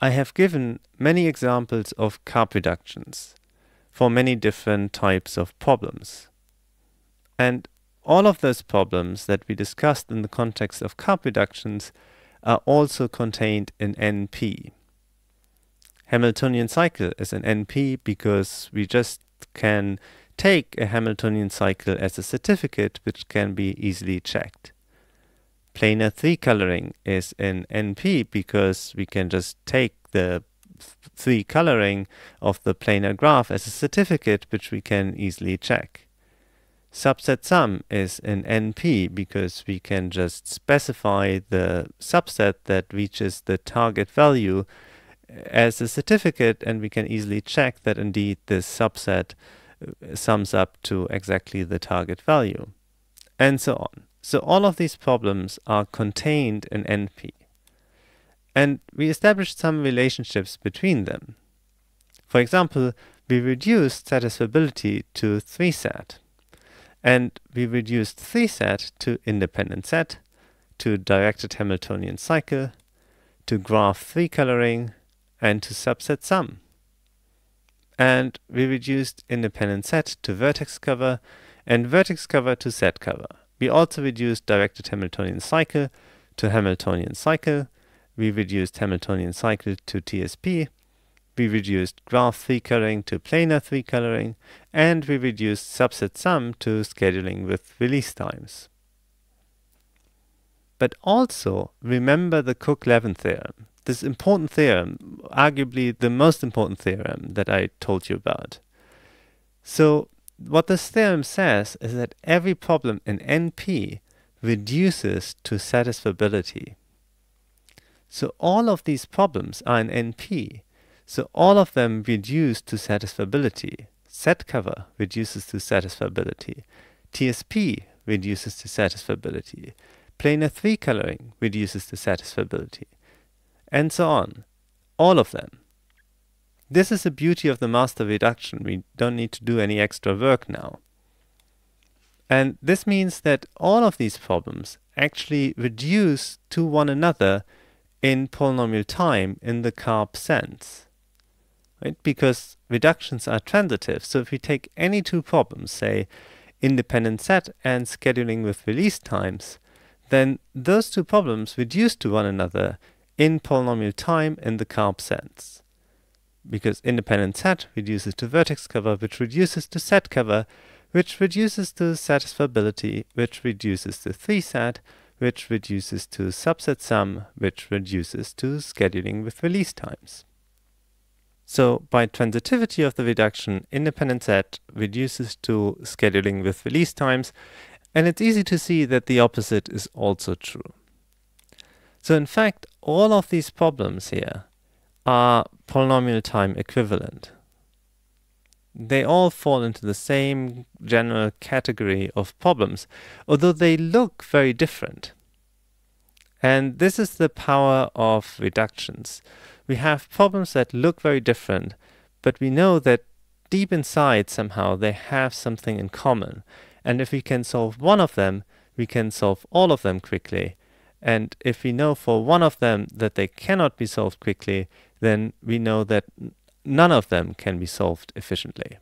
I have given many examples of Karp reductions for many different types of problems. And all of those problems that we discussed in the context of Karp reductions are also contained in NP. Hamiltonian cycle is an NP because we just can take a Hamiltonian cycle as a certificate which can be easily checked. Planar 3 coloring is in NP because we can just take the 3 coloring of the planar graph as a certificate which we can easily check. Subset sum is in NP because we can just specify the subset that reaches the target value as a certificate and we can easily check that indeed this subset uh, sums up to exactly the target value and so on. So all of these problems are contained in NP. And we established some relationships between them. For example, we reduced satisfiability to 3 SAT and we reduced 3 SAT to independent set, to directed Hamiltonian cycle, to graph 3 coloring, and to subset sum. And we reduced independent set to vertex cover and vertex cover to set cover. We also reduced directed Hamiltonian cycle to Hamiltonian cycle. We reduced Hamiltonian cycle to TSP we reduced graph 3 coloring to planar 3 coloring, and we reduced subset sum to scheduling with release times. But also remember the Cook-Levin theorem, this important theorem, arguably the most important theorem that I told you about. So what this theorem says is that every problem in NP reduces to satisfiability. So all of these problems are in NP, so all of them reduce to satisfiability. Set cover reduces to satisfiability. TSP reduces to satisfiability. Planar 3 coloring reduces to satisfiability. And so on. All of them. This is the beauty of the master reduction. We don't need to do any extra work now. And this means that all of these problems actually reduce to one another in polynomial time in the Karp sense right? Because reductions are transitive. So if we take any two problems, say independent set and scheduling with release times, then those two problems reduce to one another in polynomial time in the Karp sense. Because independent set reduces to vertex cover, which reduces to set cover, which reduces to satisfiability, which reduces to 3 SAT, which reduces to subset sum, which reduces to scheduling with release times. So by transitivity of the reduction, independent set reduces to scheduling with release times, and it's easy to see that the opposite is also true. So in fact, all of these problems here are polynomial time equivalent. They all fall into the same general category of problems, although they look very different. And this is the power of reductions we have problems that look very different, but we know that deep inside somehow they have something in common. And if we can solve one of them, we can solve all of them quickly. And if we know for one of them that they cannot be solved quickly, then we know that none of them can be solved efficiently.